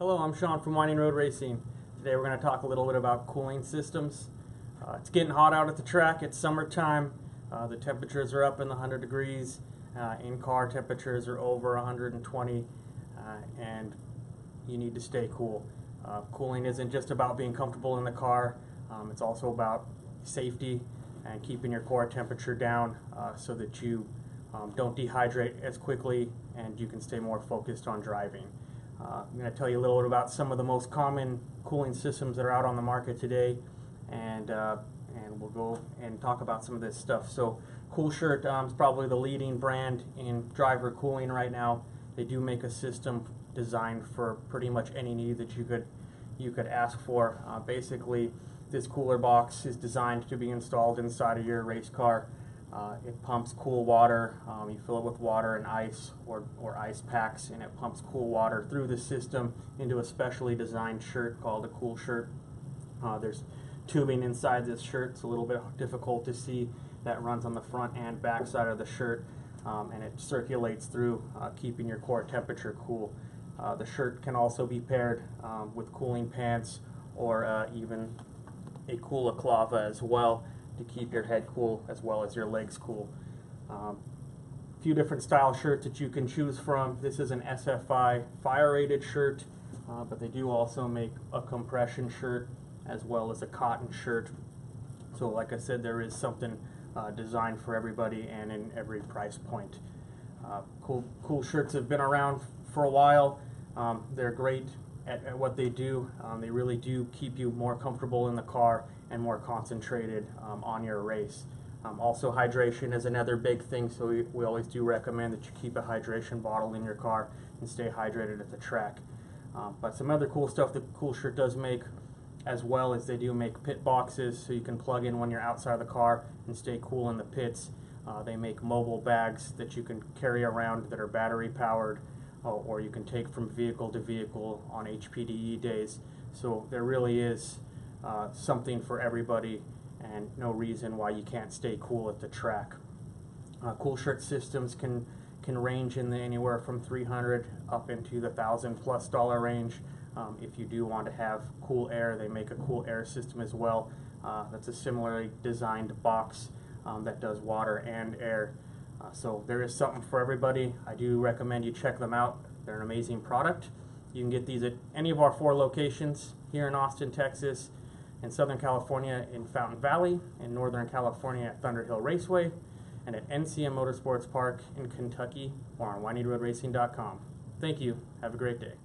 Hello, I'm Shawn from Winding Road Racing. Today we're going to talk a little bit about cooling systems. Uh, it's getting hot out at the track. It's summertime. Uh, the temperatures are up in the 100 degrees. Uh, in-car temperatures are over 120, uh, and you need to stay cool. Uh, cooling isn't just about being comfortable in the car. Um, it's also about safety and keeping your core temperature down uh, so that you um, don't dehydrate as quickly and you can stay more focused on driving. Uh, I'm going to tell you a little bit about some of the most common cooling systems that are out on the market today, and uh, and we'll go and talk about some of this stuff. So, CoolShirt um, is probably the leading brand in driver cooling right now. They do make a system designed for pretty much any need that you could you could ask for. Uh, basically, this cooler box is designed to be installed inside of your race car. Uh, it pumps cool water. Um, you fill it with water and ice or, or ice packs, and it pumps cool water through the system into a specially designed shirt called a CoolShirt. Uh, there's tubing inside this shirt. It's a little bit difficult to see. That runs on the front and back side of the shirt, um, and it circulates through, uh, keeping your core temperature cool. Uh, the shirt can also be paired um, with cooling pants or uh, even a Coolaklava as well to keep your head cool as well as your legs cool. Um, few different style shirts that you can choose from. This is an SFI fire rated shirt, uh, but they do also make a compression shirt as well as a cotton shirt. So like I said, there is something uh, designed for everybody and in every price point. Uh, cool, cool shirts have been around for a while. Um, they're great at, at, what they do. Um, they really do keep you more comfortable in the car and more concentrated um, on your race. Um, also, hydration is another big thing, so we, we always do recommend that you keep a hydration bottle in your car and stay hydrated at the track. Um, but some other cool stuff that CoolShirt does make as well is they do make pit boxes so you can plug in when you're outside the car and stay cool in the pits. Uh, they make mobile bags that you can carry around that are battery powered or you can take from vehicle to vehicle on HPDE days. So there really is uh, something for everybody and no reason why you can't stay cool at the track. Uh, CoolShirt systems can can range in the anywhere from 300 up into the thousand plus dollar range. Um, if you do want to have cool air, they make a cool air system as well. Uh, that's a similarly designed box um, that does water and air. Uh, so there is something for everybody. I do recommend you check them out. They're an amazing product. You can get these at any of our four locations here in Austin, Texas, in Southern California in Fountain Valley, in Northern California at Thunderhill Raceway, and at NCM Motorsports Park in Kentucky or on WindingRoadRacing.com. Thank you. Have a great day.